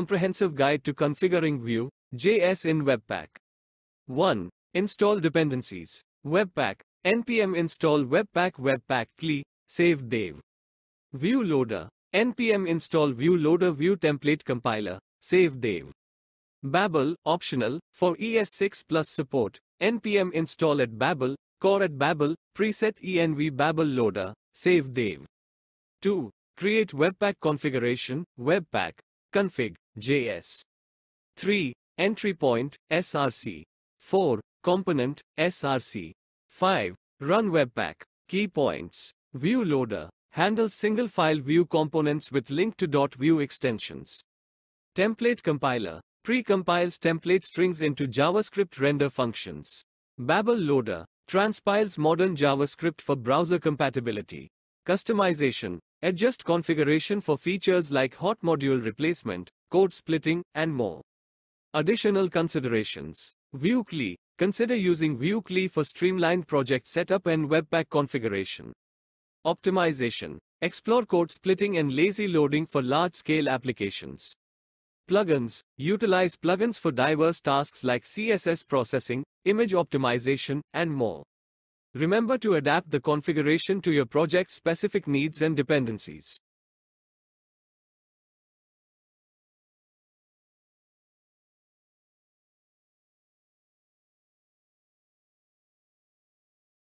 Comprehensive Guide to Configuring Vue, JS in Webpack. 1. Install dependencies. Webpack, npm install Webpack Webpack CLI, save Dev. Vue Loader, npm install Vue Loader Vue Template Compiler, save Dev. Babel, optional, for ES6 plus support, npm install at Babel, core at Babel, preset env Babel Loader, save Dev. 2. Create Webpack configuration, Webpack, config, JS. 3. Entry point, SRC. 4. Component, SRC. 5. Run Webpack. Key points. Vue Loader. Handles single file Vue components with link to .vue extensions. Template Compiler. Pre-compiles template strings into JavaScript render functions. Babel Loader. Transpiles modern JavaScript for browser compatibility. Customization. Adjust configuration for features like hot module replacement, code splitting, and more. Additional considerations. Vue CLI. Consider using Vue CLI for streamlined project setup and Webpack configuration. Optimization. Explore code splitting and lazy loading for large-scale applications. Plugins. Utilize plugins for diverse tasks like CSS processing, image optimization, and more. Remember to adapt the configuration to your project-specific needs and dependencies.